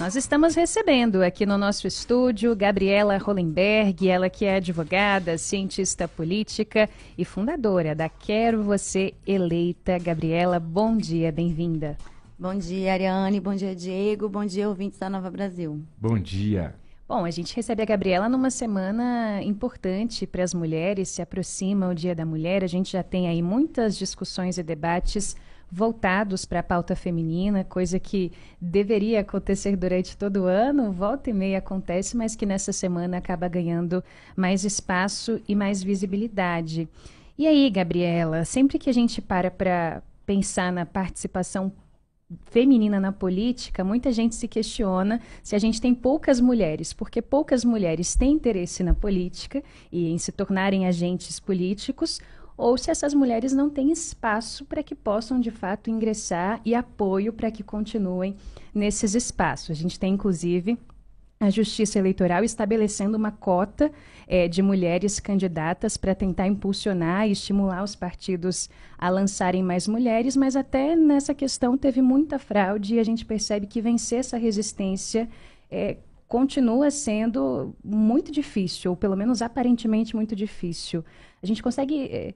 Nós estamos recebendo aqui no nosso estúdio Gabriela Hollenberg, ela que é advogada, cientista política e fundadora da Quero Você Eleita. Gabriela, bom dia, bem-vinda. Bom dia, Ariane, bom dia, Diego, bom dia, ouvintes da Nova Brasil. Bom dia. Bom, a gente recebe a Gabriela numa semana importante para as mulheres, se aproxima o Dia da Mulher, a gente já tem aí muitas discussões e debates voltados para a pauta feminina, coisa que deveria acontecer durante todo o ano, volta e meia acontece, mas que nessa semana acaba ganhando mais espaço e mais visibilidade. E aí, Gabriela, sempre que a gente para para pensar na participação feminina na política, muita gente se questiona se a gente tem poucas mulheres, porque poucas mulheres têm interesse na política e em se tornarem agentes políticos, ou se essas mulheres não têm espaço para que possam de fato ingressar e apoio para que continuem nesses espaços. A gente tem inclusive a Justiça Eleitoral estabelecendo uma cota é, de mulheres candidatas para tentar impulsionar e estimular os partidos a lançarem mais mulheres, mas até nessa questão teve muita fraude e a gente percebe que vencer essa resistência é, continua sendo muito difícil, ou pelo menos aparentemente muito difícil. A gente consegue é,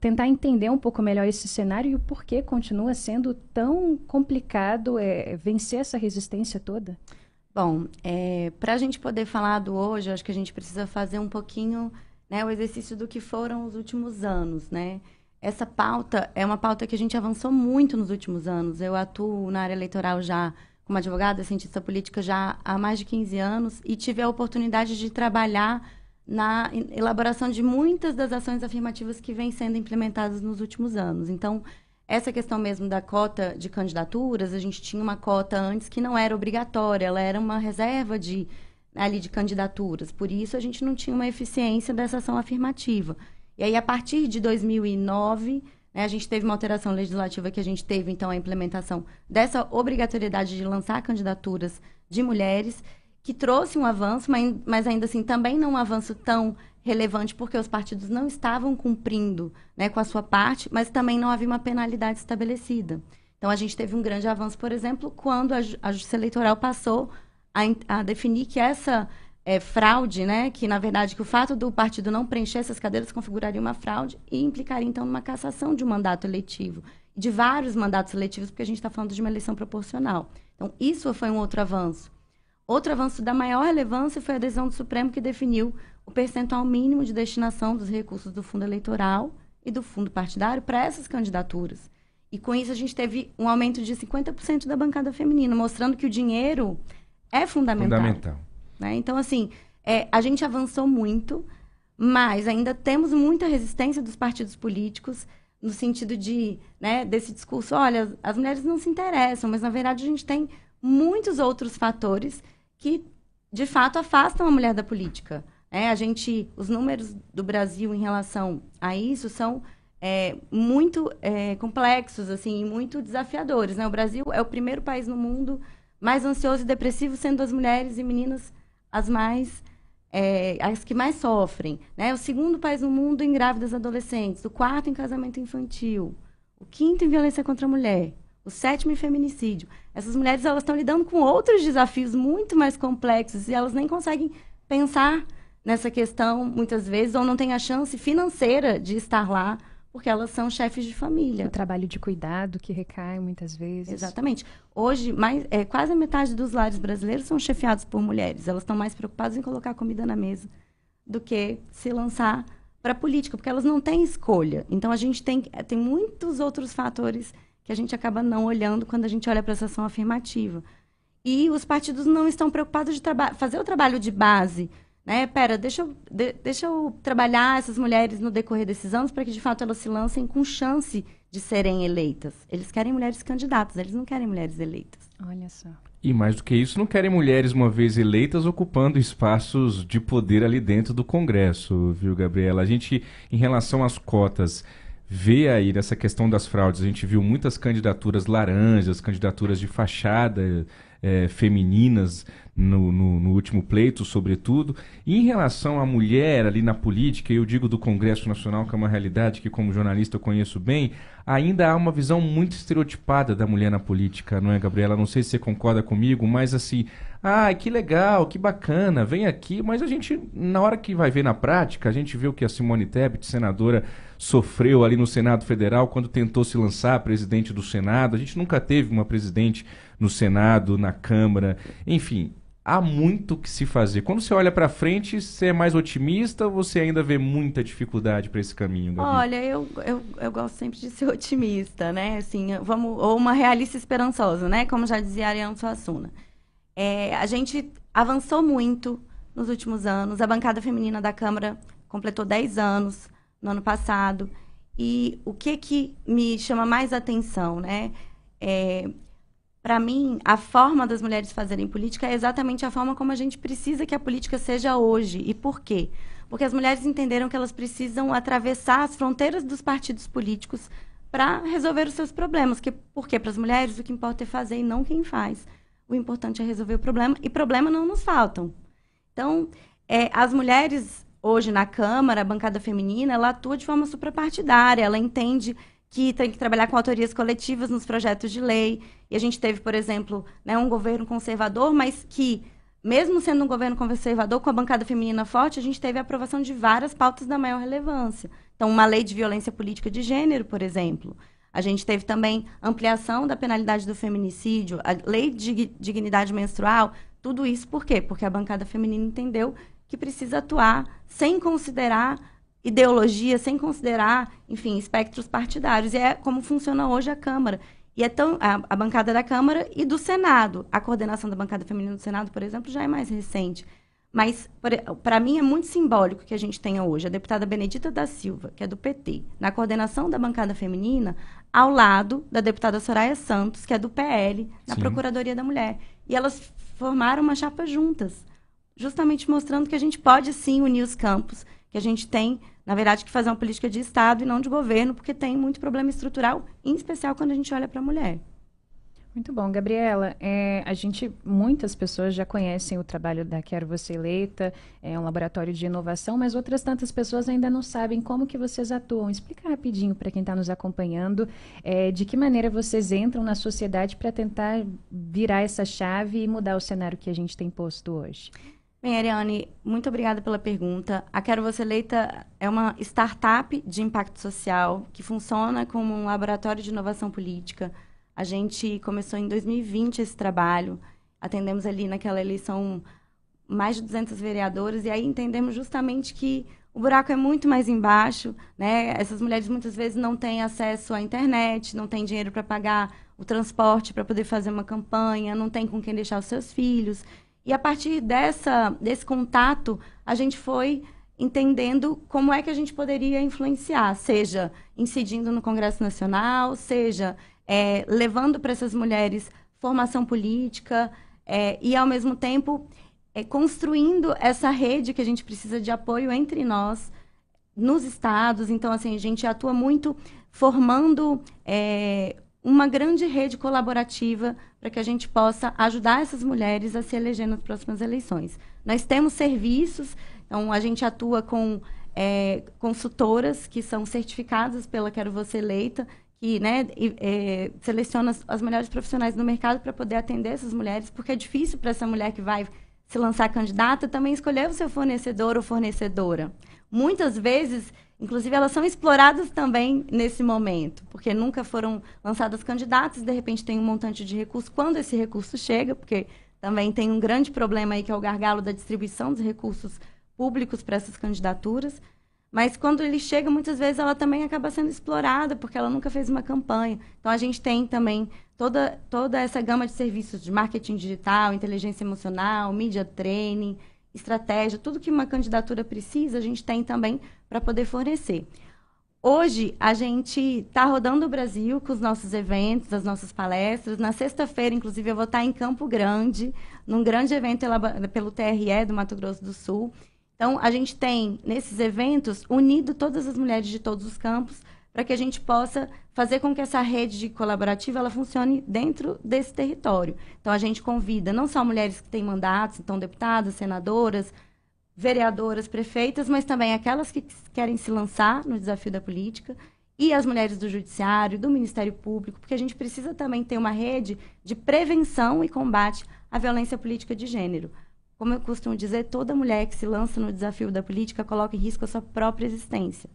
tentar entender um pouco melhor esse cenário e o porquê continua sendo tão complicado é, vencer essa resistência toda? Bom, é, para a gente poder falar do hoje, acho que a gente precisa fazer um pouquinho né, o exercício do que foram os últimos anos, né? Essa pauta é uma pauta que a gente avançou muito nos últimos anos. Eu atuo na área eleitoral já como advogada, cientista política já há mais de 15 anos e tive a oportunidade de trabalhar na elaboração de muitas das ações afirmativas que vêm sendo implementadas nos últimos anos. Então, essa questão mesmo da cota de candidaturas, a gente tinha uma cota antes que não era obrigatória, ela era uma reserva de ali de candidaturas. Por isso a gente não tinha uma eficiência dessa ação afirmativa. E aí a partir de 2009 né? A gente teve uma alteração legislativa que a gente teve, então, a implementação dessa obrigatoriedade de lançar candidaturas de mulheres, que trouxe um avanço, mas, mas ainda assim também não um avanço tão relevante, porque os partidos não estavam cumprindo né, com a sua parte, mas também não havia uma penalidade estabelecida. Então, a gente teve um grande avanço, por exemplo, quando a, a Justiça Eleitoral passou a, a definir que essa é, fraude, né? Que na verdade que o fato do partido não preencher essas cadeiras configuraria uma fraude e implicaria então numa cassação de um mandato eletivo, de vários mandatos eletivos, porque a gente está falando de uma eleição proporcional. Então isso foi um outro avanço. Outro avanço da maior relevância foi a decisão do Supremo que definiu o percentual mínimo de destinação dos recursos do fundo eleitoral e do fundo partidário para essas candidaturas. E com isso a gente teve um aumento de 50% da bancada feminina, mostrando que o dinheiro é fundamental. Fundamental. Né? Então, assim, é, a gente avançou muito, mas ainda temos muita resistência dos partidos políticos no sentido de, né, desse discurso, olha, as mulheres não se interessam, mas na verdade a gente tem muitos outros fatores que, de fato, afastam a mulher da política. É, a gente, os números do Brasil em relação a isso são é, muito é, complexos, assim, muito desafiadores. Né? O Brasil é o primeiro país no mundo mais ansioso e depressivo, sendo as mulheres e meninas as mais é, as que mais sofrem, né? O segundo país no mundo em grávidas adolescentes, o quarto em casamento infantil, o quinto em violência contra a mulher, o sétimo em feminicídio. Essas mulheres elas estão lidando com outros desafios muito mais complexos e elas nem conseguem pensar nessa questão muitas vezes ou não têm a chance financeira de estar lá porque elas são chefes de família. O trabalho de cuidado que recai muitas vezes. Exatamente. Hoje, mais, é, quase a metade dos lares brasileiros são chefiados por mulheres. Elas estão mais preocupadas em colocar comida na mesa do que se lançar para a política, porque elas não têm escolha. Então, a gente tem, é, tem muitos outros fatores que a gente acaba não olhando quando a gente olha para essa ação afirmativa. E os partidos não estão preocupados de fazer o trabalho de base né? Pera, deixa eu, de, deixa eu trabalhar essas mulheres no decorrer desses anos para que de fato elas se lancem com chance de serem eleitas. Eles querem mulheres candidatas, eles não querem mulheres eleitas. Olha só. E mais do que isso, não querem mulheres, uma vez eleitas, ocupando espaços de poder ali dentro do Congresso, viu, Gabriela? A gente, em relação às cotas, vê aí nessa questão das fraudes, a gente viu muitas candidaturas laranjas, candidaturas de fachada, é, femininas no, no, no, último pleito, sobretudo. E em relação à mulher ali na política, eu digo do Congresso Nacional, que é uma realidade que, como jornalista, eu conheço bem, ainda há uma visão muito estereotipada da mulher na política, não é, Gabriela? Não sei se você concorda comigo, mas assim, ah, que legal, que bacana, vem aqui, mas a gente, na hora que vai ver na prática, a gente vê o que a Simone Tebet, senadora, sofreu ali no Senado Federal quando tentou se lançar presidente do Senado. A gente nunca teve uma presidente no Senado, na Câmara, enfim, há muito que se fazer. Quando você olha para frente, você é mais otimista ou você ainda vê muita dificuldade para esse caminho, Gabi? Olha, eu, eu, eu gosto sempre de ser otimista, né? Assim, vamos, ou uma realista esperançosa, né? Como já dizia Ariano Suassuna. É, a gente avançou muito nos últimos anos. A bancada feminina da Câmara completou 10 anos no ano passado. E o que que me chama mais atenção, né? É, para mim, a forma das mulheres fazerem política é exatamente a forma como a gente precisa que a política seja hoje. E por quê? Porque as mulheres entenderam que elas precisam atravessar as fronteiras dos partidos políticos para resolver os seus problemas. Que, porque para as mulheres o que importa é fazer e não quem faz. O importante é resolver o problema e problema não nos faltam. Então, é, as mulheres hoje na Câmara, a bancada feminina, ela atua de forma suprapartidária, ela entende que tem que trabalhar com autorias coletivas nos projetos de lei. E a gente teve, por exemplo, né, um governo conservador, mas que, mesmo sendo um governo conservador, com a bancada feminina forte, a gente teve a aprovação de várias pautas da maior relevância. Então, uma lei de violência política de gênero, por exemplo. A gente teve também ampliação da penalidade do feminicídio, a lei de dignidade menstrual, tudo isso por quê? Porque a bancada feminina entendeu que precisa atuar sem considerar ideologia, sem considerar, enfim, espectros partidários. E é como funciona hoje a Câmara. E é tão, a, a bancada da Câmara e do Senado. A coordenação da bancada feminina do Senado, por exemplo, já é mais recente. Mas, para mim, é muito simbólico que a gente tenha hoje a deputada Benedita da Silva, que é do PT, na coordenação da bancada feminina, ao lado da deputada Soraya Santos, que é do PL, na Sim. Procuradoria da Mulher. E elas formaram uma chapa juntas, justamente mostrando que a gente pode sim unir os campos, que a gente tem na verdade, que fazer uma política de Estado e não de governo, porque tem muito problema estrutural, em especial quando a gente olha para a mulher. Muito bom, Gabriela. É, a gente, muitas pessoas já conhecem o trabalho da Quero Você Eleita, é um laboratório de inovação, mas outras tantas pessoas ainda não sabem como que vocês atuam. Explica rapidinho para quem está nos acompanhando, é, de que maneira vocês entram na sociedade para tentar virar essa chave e mudar o cenário que a gente tem posto hoje. Bem, Ariane, muito obrigada pela pergunta. A Quero Você Eleita é uma startup de impacto social que funciona como um laboratório de inovação política. A gente começou em 2020 esse trabalho, atendemos ali naquela eleição mais de 200 vereadores e aí entendemos justamente que o buraco é muito mais embaixo, né? Essas mulheres muitas vezes não têm acesso à internet, não têm dinheiro para pagar o transporte para poder fazer uma campanha, não tem com quem deixar os seus filhos. E a partir dessa, desse contato, a gente foi entendendo como é que a gente poderia influenciar, seja incidindo no Congresso Nacional, seja é, levando para essas mulheres formação política é, e, ao mesmo tempo, é, construindo essa rede que a gente precisa de apoio entre nós nos estados. Então, assim, a gente atua muito formando é, uma grande rede colaborativa para que a gente possa ajudar essas mulheres a se eleger nas próximas eleições. Nós temos serviços, então a gente atua com é, consultoras que são certificadas pela Quero Você Eleita, que né, é, seleciona as, melhores profissionais no mercado para poder atender essas mulheres, porque é difícil para essa mulher que vai se lançar candidata também escolher o seu fornecedor ou fornecedora. Muitas vezes Inclusive, elas são exploradas também nesse momento, porque nunca foram lançadas candidatas, de repente tem um montante de recurso. Quando esse recurso chega, porque também tem um grande problema aí que é o gargalo da distribuição dos recursos públicos para essas candidaturas. Mas quando ele chega, muitas vezes ela também acaba sendo explorada, porque ela nunca fez uma campanha. Então a gente tem também toda, toda essa gama de serviços de marketing digital, inteligência emocional, media training, estratégia, tudo que uma candidatura precisa, a gente tem também para poder fornecer. Hoje, a gente está rodando o Brasil com os nossos eventos, as nossas palestras. Na sexta-feira, inclusive, eu vou estar em Campo Grande, num grande evento pelo TRE do Mato Grosso do Sul. Então, a gente tem, nesses eventos, unido todas as mulheres de todos os campos para que a gente possa fazer com que essa rede de colaborativa ela funcione dentro desse território. Então a gente convida não só mulheres que têm mandatos, então deputadas, senadoras, vereadoras, prefeitas, mas também aquelas que querem se lançar no desafio da política e as mulheres do judiciário, do Ministério Público, porque a gente precisa também ter uma rede de prevenção e combate à violência política de gênero. Como eu costumo dizer, toda mulher que se lança no desafio da política coloca em risco a sua própria existência.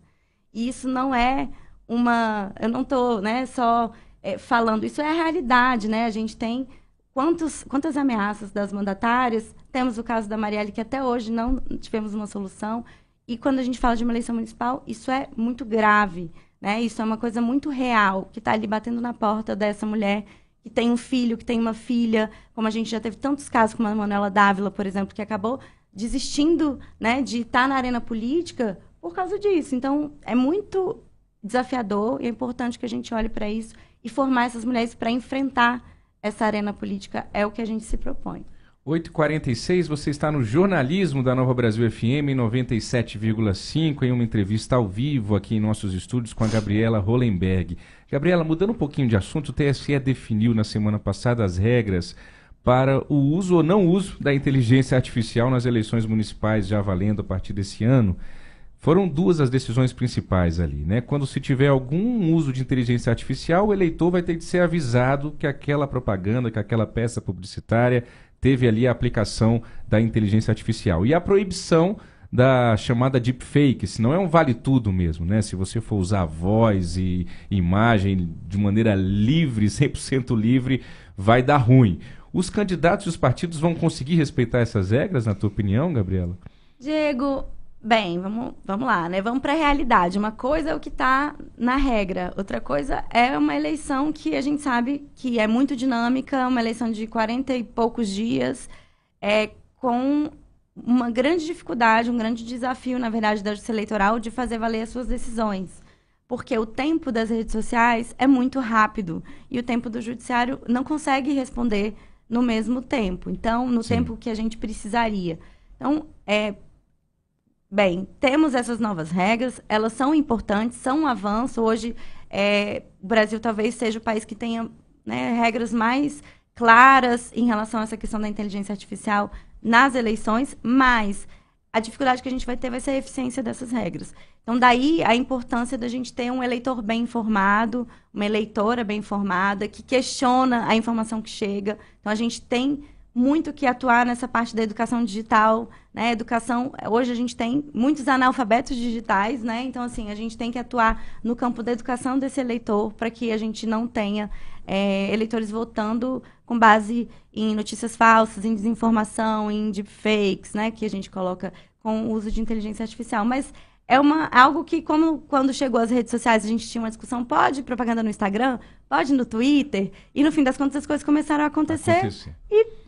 E isso não é uma. Eu não estou né, só é, falando, isso é a realidade, né? A gente tem quantos, quantas ameaças das mandatárias. Temos o caso da Marielle, que até hoje não tivemos uma solução. E quando a gente fala de uma eleição municipal, isso é muito grave. Né? Isso é uma coisa muito real, que está ali batendo na porta dessa mulher que tem um filho, que tem uma filha, como a gente já teve tantos casos como a Manuela Dávila, por exemplo, que acabou desistindo né, de estar tá na arena política por causa disso. Então, é muito desafiador e é importante que a gente olhe para isso e formar essas mulheres para enfrentar essa arena política. É o que a gente se propõe. 8h46, você está no jornalismo da Nova Brasil FM 97,5 em uma entrevista ao vivo aqui em nossos estúdios com a Gabriela Hollenberg. Gabriela, mudando um pouquinho de assunto, o TSE definiu na semana passada as regras para o uso ou não uso da inteligência artificial nas eleições municipais já valendo a partir desse ano. Foram duas as decisões principais ali, né? Quando se tiver algum uso de inteligência artificial, o eleitor vai ter que ser avisado que aquela propaganda, que aquela peça publicitária teve ali a aplicação da inteligência artificial. E a proibição da chamada deepfake, se não é um vale tudo mesmo, né? Se você for usar voz e imagem de maneira livre, 100% livre, vai dar ruim. Os candidatos e os partidos vão conseguir respeitar essas regras, na tua opinião, Gabriela? Diego, Bem, vamos, vamos lá, né? Vamos para a realidade. Uma coisa é o que está na regra, outra coisa é uma eleição que a gente sabe que é muito dinâmica, uma eleição de 40 e poucos dias, é, com uma grande dificuldade, um grande desafio, na verdade, da justiça eleitoral de fazer valer as suas decisões. Porque o tempo das redes sociais é muito rápido e o tempo do judiciário não consegue responder no mesmo tempo. Então, no Sim. tempo que a gente precisaria. Então, é, Bem, temos essas novas regras, elas são importantes, são um avanço. Hoje, é, o Brasil talvez seja o país que tenha né, regras mais claras em relação a essa questão da inteligência artificial nas eleições, mas a dificuldade que a gente vai ter vai ser a eficiência dessas regras. Então, daí a importância da gente ter um eleitor bem informado, uma eleitora bem informada, que questiona a informação que chega. Então, a gente tem muito que atuar nessa parte da educação digital, né? Educação, hoje a gente tem muitos analfabetos digitais, né? Então, assim, a gente tem que atuar no campo da educação desse eleitor para que a gente não tenha é, eleitores votando com base em notícias falsas, em desinformação, em deepfakes, né? Que a gente coloca com o uso de inteligência artificial. Mas é uma, algo que, como quando chegou às redes sociais, a gente tinha uma discussão, pode propaganda no Instagram, pode no Twitter, e no fim das contas as coisas começaram a acontecer. acontecer. E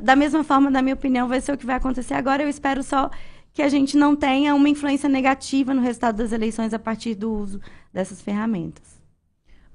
da mesma forma, na minha opinião, vai ser o que vai acontecer agora. Eu espero só que a gente não tenha uma influência negativa no resultado das eleições a partir do uso dessas ferramentas.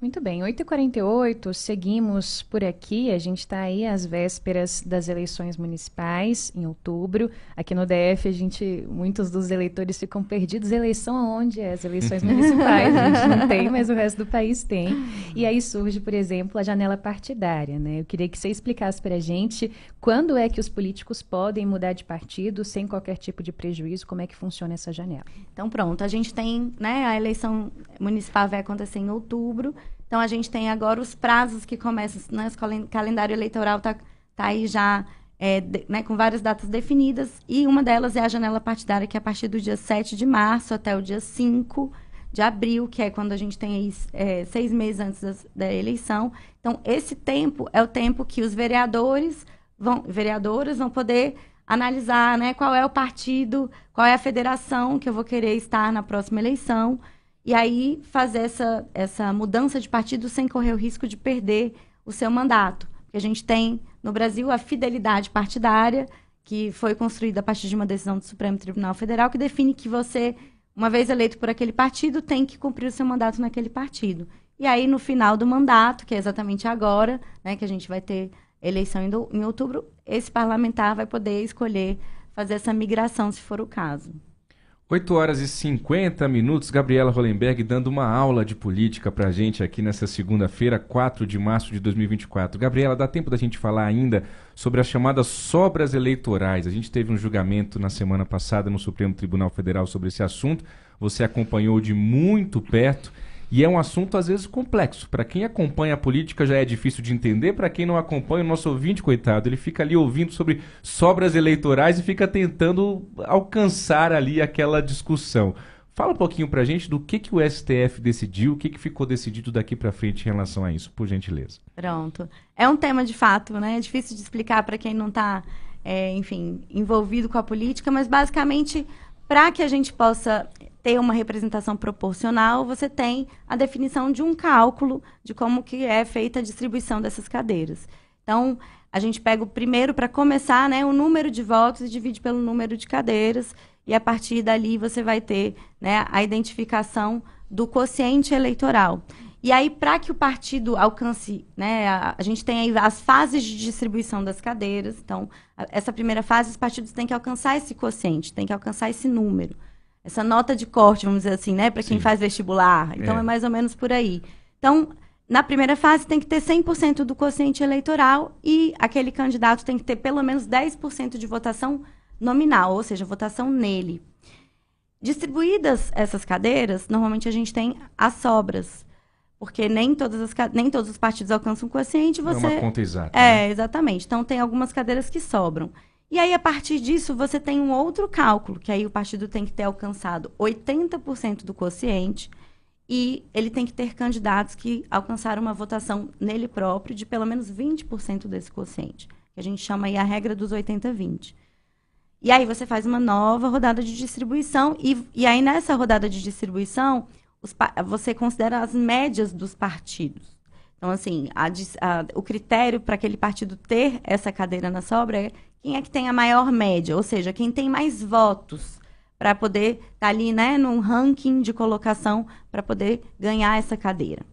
Muito bem, 8h48, seguimos por aqui. A gente está aí às vésperas das eleições municipais, em outubro. Aqui no DF, a gente, muitos dos eleitores ficam perdidos. Eleição aonde é as eleições municipais? A gente não tem, mas o resto do país tem. E aí surge, por exemplo, a janela partidária. Né? Eu queria que você explicasse para a gente quando é que os políticos podem mudar de partido sem qualquer tipo de prejuízo, como é que funciona essa janela. Então, pronto, a gente tem, né, a eleição municipal vai acontecer em outubro. Então, a gente tem agora os prazos que começam, né? O calendário eleitoral está tá aí já é, de, né, com várias datas definidas, e uma delas é a janela partidária, que é a partir do dia 7 de março até o dia 5 de abril, que é quando a gente tem aí, é, seis meses antes das, da eleição. Então, esse tempo é o tempo que os vereadores vão, vereadoras vão poder analisar né, qual é o partido, qual é a federação que eu vou querer estar na próxima eleição e aí fazer essa, essa mudança de partido sem correr o risco de perder o seu mandato. Porque a gente tem no Brasil a fidelidade partidária, que foi construída a partir de uma decisão do Supremo Tribunal Federal, que define que você, uma vez eleito por aquele partido, tem que cumprir o seu mandato naquele partido. E aí, no final do mandato, que é exatamente agora, né, que a gente vai ter eleição em, em outubro, esse parlamentar vai poder escolher fazer essa migração, se for o caso. 8 horas e 50 minutos, Gabriela Hollenberg dando uma aula de política pra gente aqui nessa segunda-feira, 4 de março de 2024. Gabriela, dá tempo da gente falar ainda sobre as chamadas sobras eleitorais. A gente teve um julgamento na semana passada no Supremo Tribunal Federal sobre esse assunto. Você acompanhou de muito perto. E é um assunto às vezes complexo. Para quem acompanha a política já é difícil de entender, para quem não acompanha, o nosso ouvinte, coitado, ele fica ali ouvindo sobre sobras eleitorais e fica tentando alcançar ali aquela discussão. Fala um pouquinho para a gente do que, que o STF decidiu, o que, que ficou decidido daqui para frente em relação a isso, por gentileza. Pronto. É um tema de fato, né? É difícil de explicar para quem não está, é, enfim, envolvido com a política, mas basicamente para que a gente possa ter uma representação proporcional, você tem a definição de um cálculo de como que é feita a distribuição dessas cadeiras. Então, a gente pega o primeiro para começar, né, o número de votos e divide pelo número de cadeiras e a partir dali você vai ter, né, a identificação do quociente eleitoral. E aí, para que o partido alcance, né, a, a, gente tem aí as fases de distribuição das cadeiras. Então, a, essa primeira fase, os partidos têm que alcançar esse quociente, têm que alcançar esse número essa nota de corte, vamos dizer assim, né, para quem Sim. faz vestibular. Então é. é mais ou menos por aí. Então, na primeira fase tem que ter 100% do quociente eleitoral e aquele candidato tem que ter pelo menos 10% de votação nominal, ou seja, votação nele. Distribuídas essas cadeiras, normalmente a gente tem as sobras, porque nem, todas as, nem todos os partidos alcançam o quociente. Você... É uma conta exata. É, né? exatamente. Então, tem algumas cadeiras que sobram. E aí, a partir disso, você tem um outro cálculo, que aí o partido tem que ter alcançado 80% do quociente e ele tem que ter candidatos que alcançaram uma votação nele próprio de pelo menos 20% desse quociente, que a gente chama aí a regra dos 80-20. E aí você faz uma nova rodada de distribuição e, e aí nessa rodada de distribuição, os, você considera as médias dos partidos. Então, assim, a, a, o critério para aquele partido ter essa cadeira na sobra é quem é que tem a maior média, ou seja, quem tem mais votos para poder estar tá ali, né, num ranking de colocação para poder ganhar essa cadeira.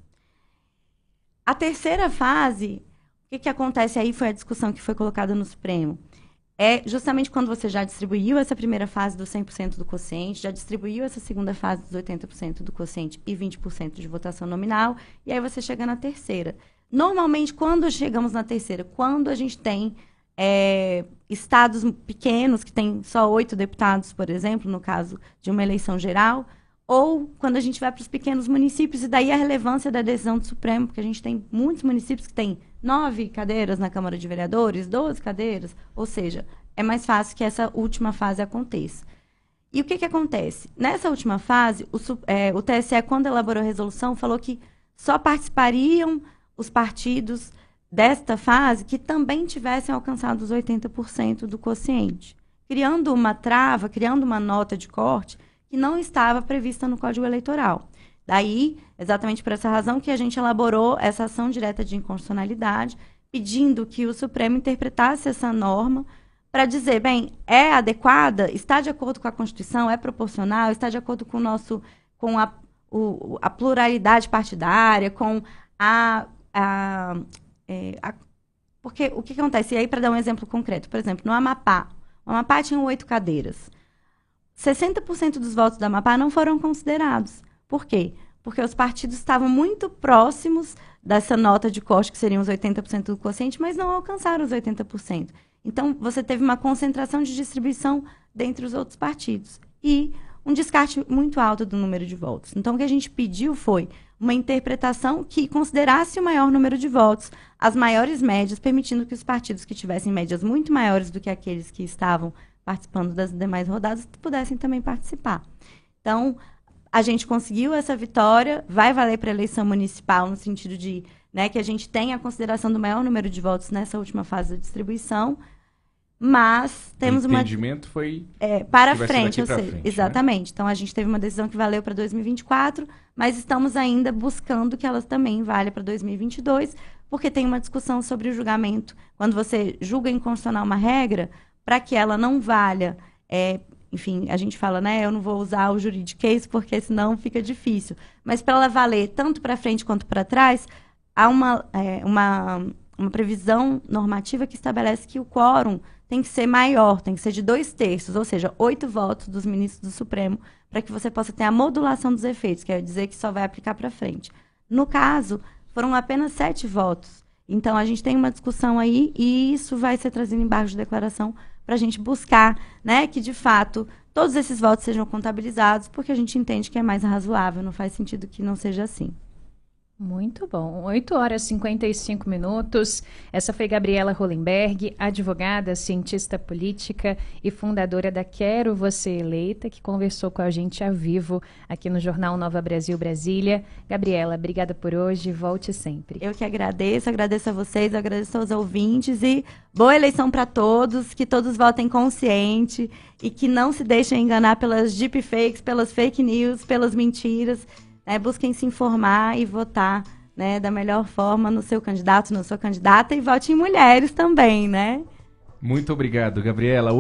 A terceira fase, o que, que acontece aí foi a discussão que foi colocada no Supremo. É justamente quando você já distribuiu essa primeira fase do 100% do quociente, já distribuiu essa segunda fase dos 80% do quociente e 20% de votação nominal, e aí você chega na terceira. Normalmente, quando chegamos na terceira, quando a gente tem é, estados pequenos, que tem só oito deputados, por exemplo, no caso de uma eleição geral, ou quando a gente vai para os pequenos municípios, e daí a relevância da decisão do Supremo, porque a gente tem muitos municípios que têm nove cadeiras na Câmara de Vereadores, doze cadeiras, ou seja, é mais fácil que essa última fase aconteça. E o que, que acontece? Nessa última fase, o, é, o TSE, quando elaborou a resolução, falou que só participariam os partidos desta fase que também tivessem alcançado os 80% do quociente, criando uma trava, criando uma nota de corte que não estava prevista no Código Eleitoral. Daí, exatamente por essa razão que a gente elaborou essa ação direta de inconstitucionalidade, pedindo que o Supremo interpretasse essa norma para dizer, bem, é adequada, está de acordo com a Constituição, é proporcional, está de acordo com o nosso com a, o, a pluralidade partidária, com a, a é, a, porque o que, acontece? E aí, para dar um exemplo concreto, por exemplo, no Amapá, o Amapá tinha oito cadeiras. 60% dos votos do Amapá não foram considerados. Por quê? Porque os partidos estavam muito próximos dessa nota de corte, que seriam os 80% do quociente, mas não alcançaram os 80%. Então, você teve uma concentração de distribuição dentre os outros partidos. E um descarte muito alto do número de votos. Então, o que a gente pediu foi uma interpretação que considerasse o maior número de votos, as maiores médias, permitindo que os partidos que tivessem médias muito maiores do que aqueles que estavam participando das demais rodadas pudessem também participar. Então, a gente conseguiu essa vitória, vai valer para a eleição municipal, no sentido de né, que a gente tenha a consideração do maior número de votos nessa última fase da distribuição, mas temos o entendimento uma. foi. É, para frente, eu sei. Frente, né? exatamente. Né? Então a gente teve uma decisão que valeu para 2024, mas estamos ainda buscando que ela também valha para 2022, porque tem uma discussão sobre o julgamento. Quando você julga inconstitucional uma regra, para que ela não valha. É, enfim, a gente fala, né? Eu não vou usar o juridiquês porque senão fica difícil. Mas para ela valer tanto para frente quanto para trás, há uma, é, uma uma previsão normativa que estabelece que o quórum tem que ser maior, tem que ser de dois terços, ou seja, oito votos dos ministros do Supremo, para que você possa ter a modulação dos efeitos, quer dizer que só vai aplicar para frente. No caso, foram apenas sete votos. Então, a gente tem uma discussão aí e isso vai ser trazido embaixo de declaração para a gente buscar né, que, de fato, todos esses votos sejam contabilizados, porque a gente entende que é mais razoável, não faz sentido que não seja assim. Muito bom. 8 horas e 55 minutos. Essa foi Gabriela Hollenberg, advogada, cientista política e fundadora da Quero Você Eleita, que conversou com a gente ao vivo aqui no Jornal Nova Brasil Brasília. Gabriela, obrigada por hoje. Volte sempre. Eu que agradeço, agradeço a vocês, agradeço aos ouvintes e boa eleição para todos, que todos votem consciente e que não se deixem enganar pelas deepfakes, pelas fake news, pelas mentiras né, busquem se informar e votar né, da melhor forma no seu candidato, na sua candidata e vote em mulheres também, né? Muito obrigado, Gabriela.